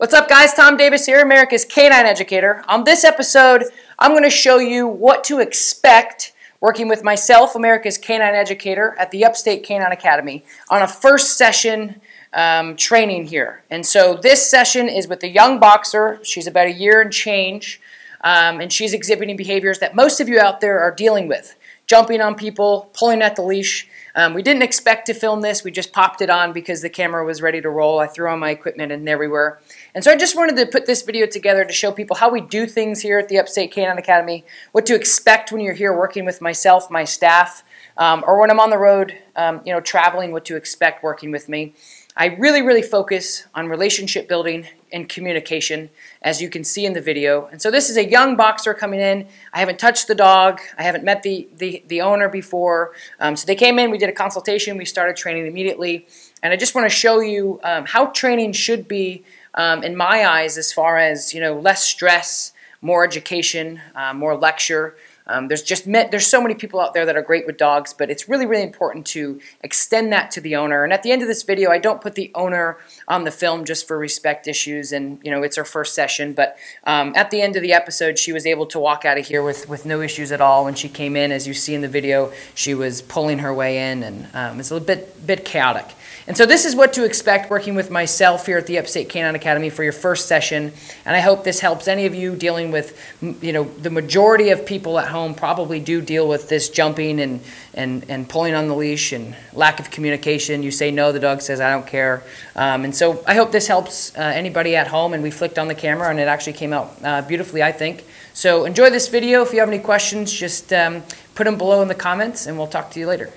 What's up guys, Tom Davis here, America's Canine Educator. On this episode, I'm going to show you what to expect working with myself, America's Canine Educator, at the Upstate Canine Academy on a first session um, training here. And so this session is with a young boxer. She's about a year and change, um, and she's exhibiting behaviors that most of you out there are dealing with. Jumping on people, pulling at the leash, um, we didn't expect to film this. We just popped it on because the camera was ready to roll. I threw on my equipment and there we were. And so I just wanted to put this video together to show people how we do things here at the Upstate Canine Academy, what to expect when you're here working with myself, my staff, um, or when I'm on the road, um, you know, traveling, what to expect working with me. I really, really focus on relationship building and communication, as you can see in the video. And so this is a young boxer coming in. I haven't touched the dog. I haven't met the, the, the owner before. Um, so they came in, we did a consultation, we started training immediately. And I just want to show you um, how training should be, um, in my eyes, as far as, you know, less stress, more education, uh, more lecture. Um, there's just there's so many people out there that are great with dogs, but it's really really important to extend that to the owner. And at the end of this video, I don't put the owner on the film just for respect issues, and you know it's her first session. But um, at the end of the episode, she was able to walk out of here with with no issues at all. When she came in, as you see in the video, she was pulling her way in, and um, it's a little bit bit chaotic. And so this is what to expect working with myself here at the Upstate Canine Academy for your first session. And I hope this helps any of you dealing with, you know, the majority of people at home probably do deal with this jumping and, and, and pulling on the leash and lack of communication. You say no, the dog says I don't care. Um, and so I hope this helps uh, anybody at home. And we flicked on the camera and it actually came out uh, beautifully, I think. So enjoy this video. If you have any questions, just um, put them below in the comments and we'll talk to you later.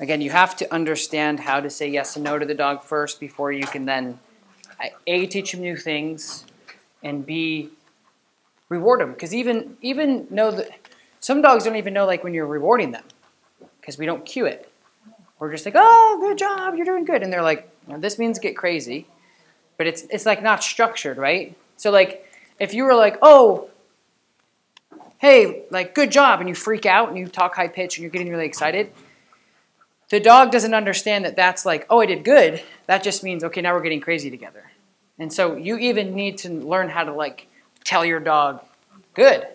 Again, you have to understand how to say yes and no to the dog first before you can then a teach him new things and b reward him because even even know that some dogs don't even know like when you're rewarding them because we don't cue it. We're just like, oh, good job, you're doing good, and they're like, this means get crazy, but it's it's like not structured, right? So like if you were like, oh, hey, like good job, and you freak out and you talk high pitch and you're getting really excited the dog doesn't understand that that's like, oh, I did good. That just means, okay, now we're getting crazy together. And so you even need to learn how to like tell your dog good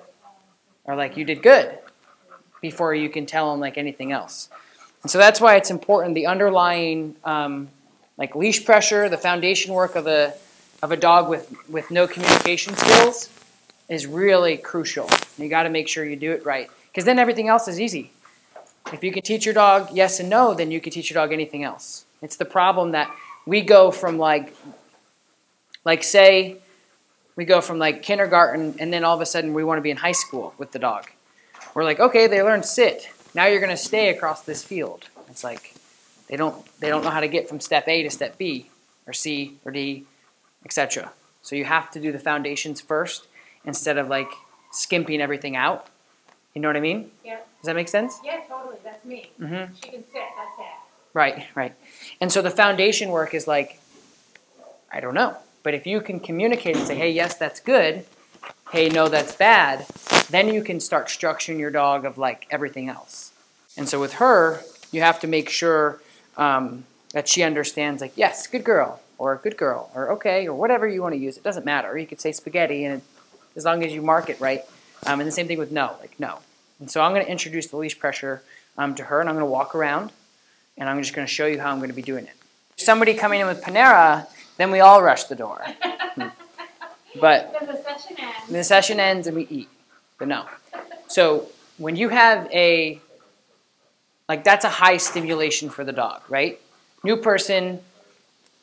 or like you did good before you can tell them like anything else. And so that's why it's important the underlying um, like leash pressure, the foundation work of a of a dog with with no communication skills is really crucial. You got to make sure you do it right because then everything else is easy. If you can teach your dog yes and no, then you can teach your dog anything else. It's the problem that we go from like, like say, we go from like kindergarten and then all of a sudden we want to be in high school with the dog. We're like, okay, they learned sit. Now you're going to stay across this field. It's like they don't they don't know how to get from step A to step B or C or D, etc. So you have to do the foundations first instead of like skimping everything out. You know what I mean? Yeah. Does that make sense? Yeah, totally. That's me. Mm-hmm. She can sit. That's it. Right, right. And so the foundation work is like, I don't know. But if you can communicate and say, hey, yes, that's good. Hey, no, that's bad. Then you can start structuring your dog of like everything else. And so with her, you have to make sure um, that she understands like, yes, good girl, or good girl, or okay, or whatever you want to use. It doesn't matter. You could say spaghetti, and it, as long as you mark it right. Um, and the same thing with no, like no. And so I'm going to introduce the leash pressure um, to her, and I'm going to walk around, and I'm just going to show you how I'm going to be doing it. Somebody coming in with Panera, then we all rush the door. But the session ends. the session ends and we eat. But no. So when you have a, like that's a high stimulation for the dog, right? New person,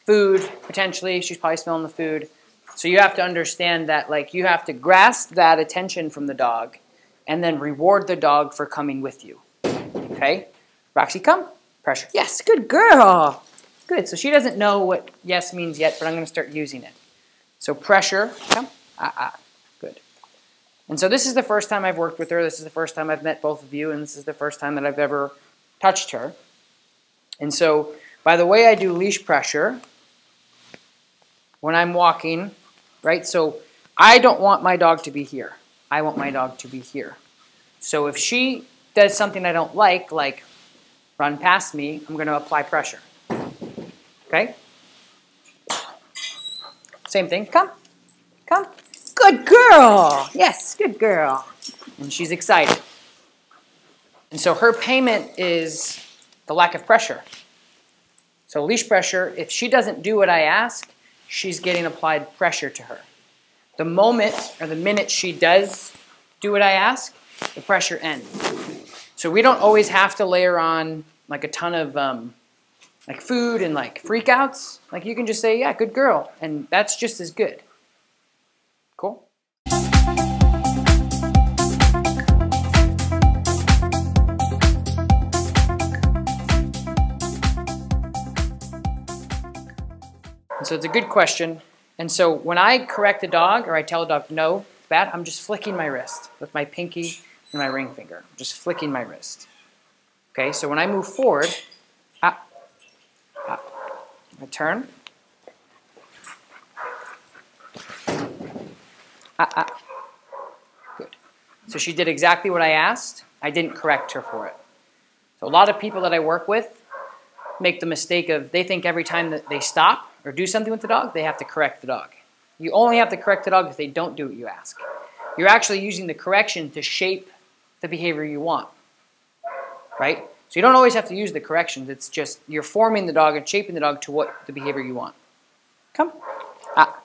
food, potentially, she's probably smelling the food. So you have to understand that like you have to grasp that attention from the dog and then reward the dog for coming with you. Okay? Roxy, come. Pressure. Yes, good girl. Good. So she doesn't know what yes means yet, but I'm going to start using it. So pressure. Come. Ah, ah. Good. And so this is the first time I've worked with her. This is the first time I've met both of you, and this is the first time that I've ever touched her. And so by the way I do leash pressure, when I'm walking, right? So I don't want my dog to be here. I want my dog to be here. So if she does something I don't like, like run past me, I'm going to apply pressure. Okay? Same thing. Come. Come. Good girl. Yes, good girl. And she's excited. And so her payment is the lack of pressure. So leash pressure, if she doesn't do what I ask, she's getting applied pressure to her. The moment or the minute she does do what I ask, the pressure ends. So we don't always have to layer on like a ton of um, like food and like freakouts. Like you can just say, yeah, good girl. And that's just as good. And so it's a good question. And so when I correct a dog or I tell a dog, no, bad, I'm just flicking my wrist with my pinky and my ring finger. I'm just flicking my wrist. Okay, so when I move forward, I turn. Ah, ah. Good. So she did exactly what I asked. I didn't correct her for it. So a lot of people that I work with make the mistake of they think every time that they stop or do something with the dog, they have to correct the dog. You only have to correct the dog if they don't do what you ask. You're actually using the correction to shape the behavior you want. Right? So you don't always have to use the corrections. It's just you're forming the dog and shaping the dog to what the behavior you want. Come. Ah.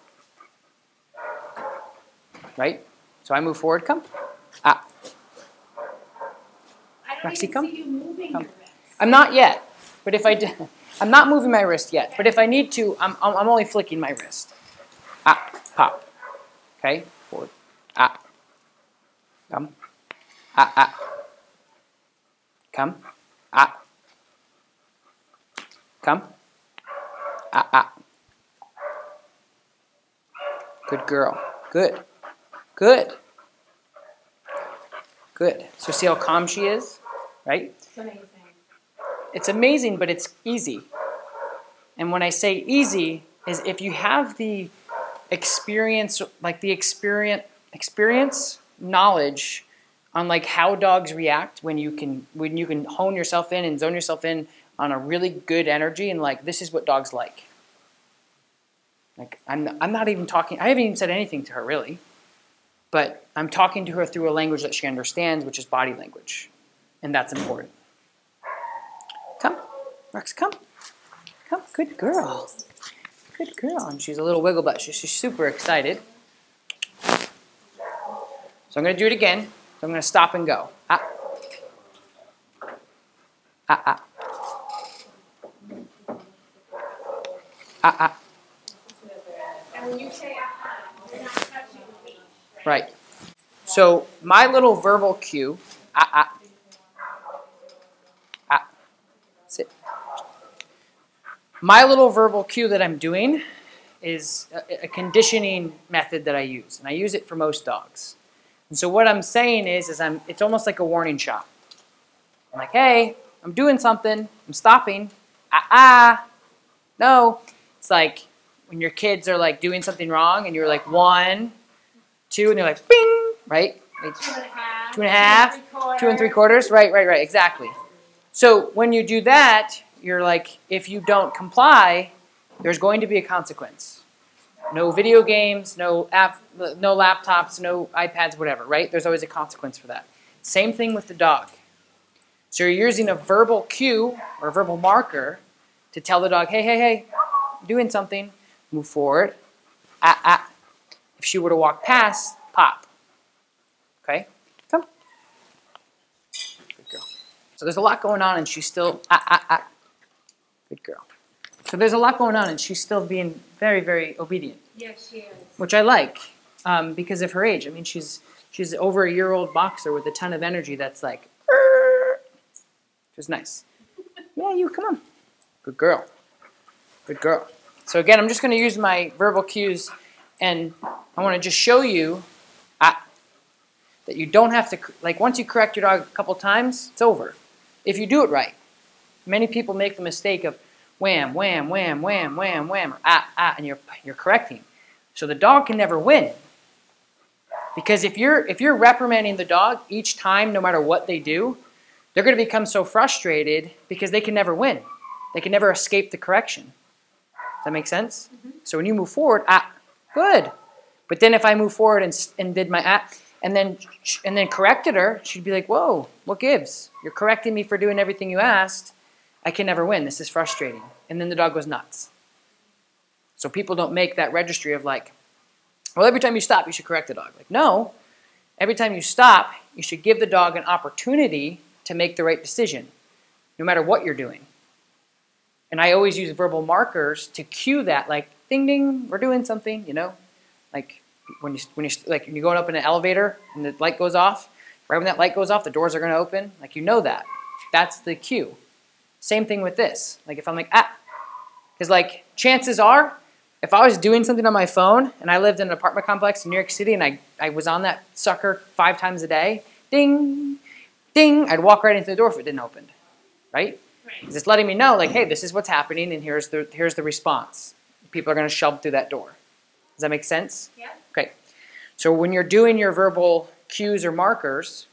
Right? So I move forward. Come. Ah. I even come. see you moving Come. I'm not yet. But if I do, I'm not moving my wrist yet. But if I need to, I'm, I'm only flicking my wrist. Ah, pop. Okay, forward. Ah. Come. Ah, ah. Come. Ah. Come. Ah, ah. Good girl. Good. Good. Good. So see how calm she is, right? Amazing. It's amazing, but it's easy. And when I say easy, is if you have the experience, like the experience, experience knowledge on like how dogs react when you can when you can hone yourself in and zone yourself in on a really good energy and like this is what dogs like. Like I'm I'm not even talking. I haven't even said anything to her really, but I'm talking to her through a language that she understands, which is body language, and that's important. Come, Rex, come. Come, good girl. Good girl. And she's a little wiggle butt. She's, she's super excited. So I'm going to do it again. So I'm going to stop and go. Ah. Ah, ah. Ah, ah. Right. So my little verbal cue, ah. Ah. My little verbal cue that I'm doing is a, a conditioning method that I use, and I use it for most dogs. And so what I'm saying is, is I'm, it's almost like a warning shot. I'm like, hey, I'm doing something, I'm stopping, ah, ah, no. It's like when your kids are like doing something wrong, and you're like one, two, and they're like, bing, right? Like, Two and a half. Two and a half, two and three quarters, right, right, right, exactly. So when you do that, you're like, if you don't comply, there's going to be a consequence. No video games, no app, no laptops, no iPads, whatever, right? There's always a consequence for that. Same thing with the dog. So you're using a verbal cue or a verbal marker to tell the dog, hey, hey, hey, doing something, move forward, ah, ah. If she were to walk past, pop. Okay? Come. Good girl. So there's a lot going on and she's still, ah, ah, ah. Good girl. So there's a lot going on and she's still being very, very obedient Yes, she is. which I like um, because of her age. I mean, she's She's over a year old boxer with a ton of energy that's like, which is nice. Yeah, you, come on. Good girl. Good girl. So again, I'm just going to use my verbal cues and I want to just show you ah, that you don't have to, like once you correct your dog a couple times, it's over. If you do it right. Many people make the mistake of wham, wham, wham, wham, wham, wham, or ah, ah, and you're, you're correcting. So the dog can never win. Because if you're, if you're reprimanding the dog each time, no matter what they do, they're going to become so frustrated because they can never win. They can never escape the correction. Does that make sense? Mm -hmm. So when you move forward, ah, good. But then if I move forward and, and did my ah, and then and then corrected her, she'd be like, "Whoa, what gives? You're correcting me for doing everything you asked. I can never win. This is frustrating." And then the dog goes nuts. So people don't make that registry of like, well, every time you stop, you should correct the dog. Like, no. Every time you stop, you should give the dog an opportunity to make the right decision, no matter what you're doing. And I always use verbal markers to cue that, like, ding, ding, we're doing something, you know? Like, when you, when you, like, when you're going up in an elevator and the light goes off, right when that light goes off, the doors are going to open. Like, you know that. That's the cue. Same thing with this. Like, if I'm like, ah, because, like, chances are, if I was doing something on my phone and I lived in an apartment complex in New York City and I, I was on that sucker five times a day, ding, ding, I'd walk right into the door if it didn't open, right? Right. It's letting me know, like, hey, this is what's happening, and here's the here's the response. People are going to shove through that door. Does that make sense? Yeah. Okay. So when you're doing your verbal cues or markers,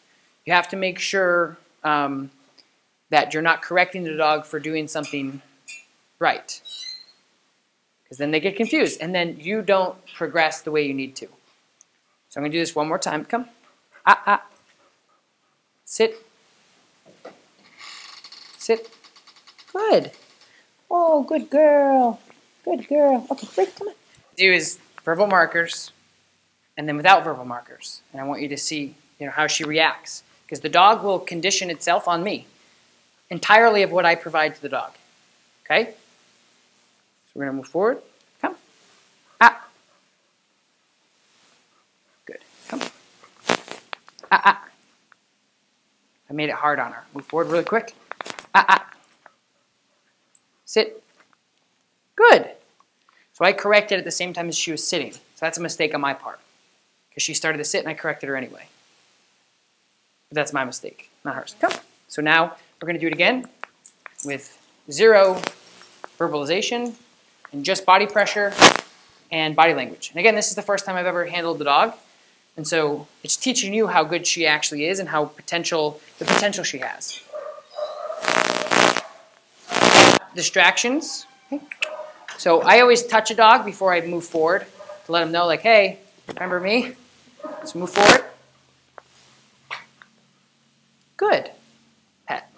you have to make sure um, that you're not correcting the dog for doing something right because then they get confused and then you don't progress the way you need to. So I'm going to do this one more time. Come. Ah, ah. Sit. Sit. Good. Oh, good girl. Good girl. Okay. Come on. Do is verbal markers and then without verbal markers. And I want you to see you know, how she reacts because the dog will condition itself on me entirely of what I provide to the dog. Okay? So we're going to move forward. Come. Ah. Good. Come. Ah, ah. I made it hard on her. Move forward really quick. Ah, ah. Sit. Good. So I corrected at the same time as she was sitting. So that's a mistake on my part. Because she started to sit and I corrected her anyway. But that's my mistake, not hers. Come. So now we're going to do it again with zero verbalization, and just body pressure and body language. And again, this is the first time I've ever handled the dog. And so it's teaching you how good she actually is and how potential the potential she has. Distractions. So I always touch a dog before I move forward to let them know, like, hey, remember me? Let's move forward. Good. Pet.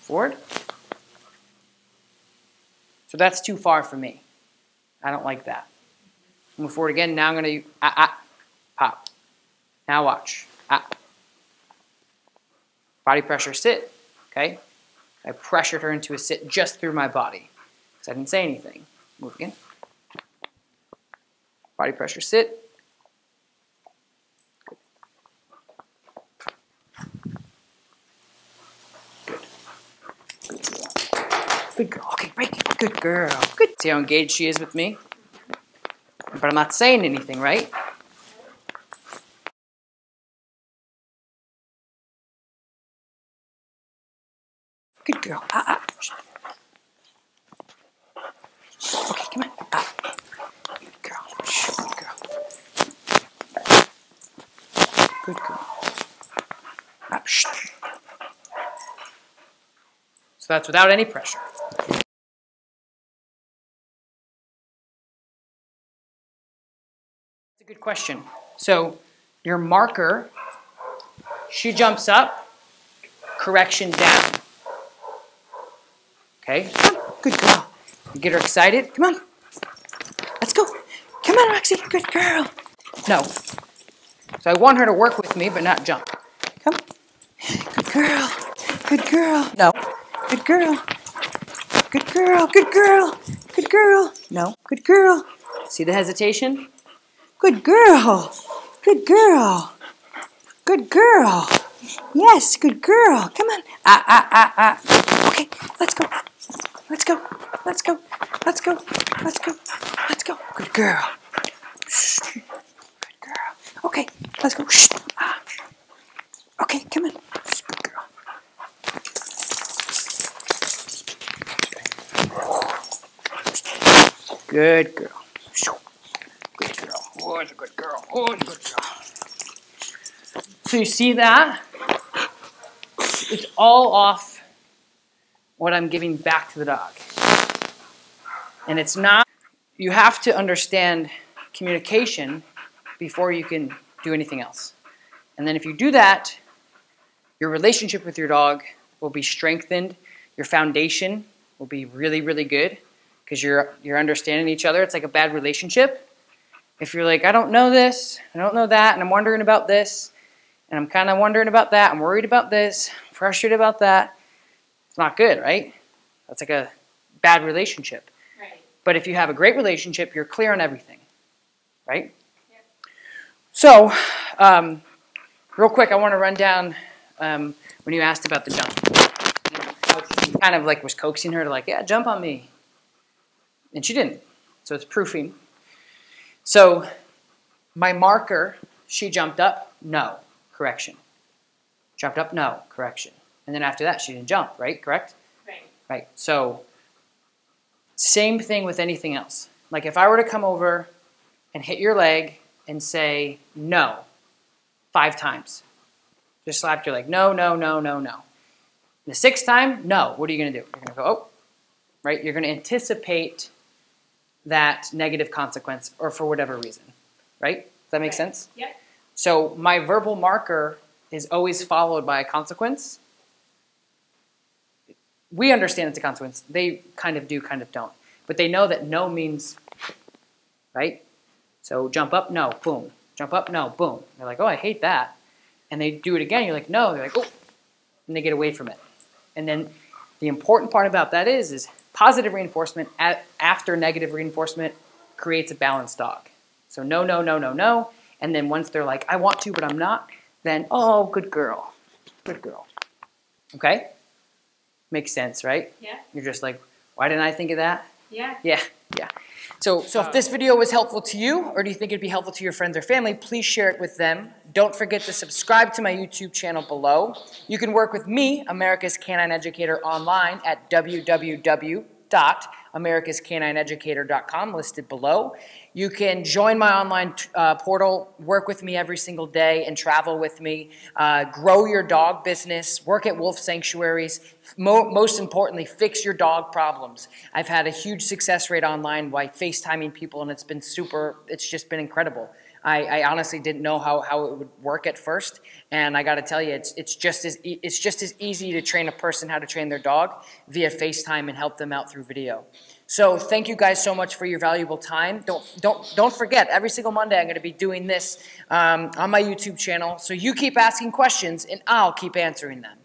Forward. So that's too far for me. I don't like that. Move forward again. Now I'm going to ah, ah, pop. Now watch. Ah. Body pressure, sit. Okay? I pressured her into a sit just through my body. Because I didn't say anything. Move again. Body pressure, sit. Good girl. Good girl. Good. See how engaged she is with me? But I'm not saying anything, right? Good girl. Ah, ah. Okay, come on. Ah. Good girl. Good girl. Good girl. Ah. So that's without any pressure. Question. So your marker, she jumps up, correction down. Okay, good girl. You get her excited. Come on. Let's go. Come on, Roxy. Good girl. No. So I want her to work with me, but not jump. Come. Good girl. Good girl. No. Good girl. Good girl. Good girl. Good girl. No. Good girl. See the hesitation? Good girl. Good girl. Good girl. Yes, good girl. Come on. Ah, ah, ah, ah. Okay, let's go. Let's go. Let's go. Let's go. Let's go. Let's go. Good girl. Good girl. Okay, let's go. Shh. Ah. Okay, come on. Good girl. Good girl. It's a good girl. Oh, it's a good girl. So you see that? It's all off what I'm giving back to the dog. And it's not, you have to understand communication before you can do anything else. And then if you do that, your relationship with your dog will be strengthened, your foundation will be really, really good because you're you're understanding each other. It's like a bad relationship. If you're like, I don't know this, I don't know that, and I'm wondering about this, and I'm kind of wondering about that, I'm worried about this, frustrated about that, it's not good, right? That's like a bad relationship. Right. But if you have a great relationship, you're clear on everything, right? So, um, real quick, I want to run down um, when you asked about the jump. Kind of like was coaxing her to like, yeah, jump on me, and she didn't. So it's proofing. So my marker, she jumped up, no, correction. Jumped up, no, correction. And then after that, she didn't jump, right? Correct? Right. Right. So same thing with anything else. Like if I were to come over and hit your leg and say no five times, just slapped your leg. No, no, no, no, no. The sixth time, no. What are you going to do? You're going to go, oh, right? You're going to anticipate that negative consequence or for whatever reason, right? Does that make Right. sense? Yep. So my verbal marker is always followed by a consequence. We understand it's a consequence. They kind of do, kind of don't. But they know that no means, right? So jump up, no, boom. Jump up, no, boom. They're like, oh, I hate that. And they do it again. You're like, no. They're like, oh. And they get away from it. And then the important part about that is, is positive reinforcement at, after negative reinforcement creates a balanced dog. So no, no, no, no, no. And then once they're like, I want to, but I'm not, then, oh, good girl. Good girl. Okay? Makes sense, right? Yeah. You're just like, why didn't I think of that? Yeah. Yeah, yeah. So, so if this video was helpful to you, or do you think it'd be helpful to your friends or family, please share it with them. Don't forget to subscribe to my YouTube channel below. You can work with me, America's Canine Educator, online at www.americascanineeducator.com, listed below. You can join my online uh, portal, work with me every single day, and travel with me. Uh, grow your dog business, work at wolf sanctuaries. Mo- most importantly, fix your dog problems. I've had a huge success rate online by FaceTiming people, and it's been super, it's just been incredible. I, I honestly didn't know how, how it would work at first, and I got to tell you, it's, it's, just as, e- it's just as easy to train a person how to train their dog via FaceTime and help them out through video. So thank you guys so much for your valuable time. Don't don't don't forget every single Monday I'm going to be doing this um, on my YouTube channel. So you keep asking questions and I'll keep answering them.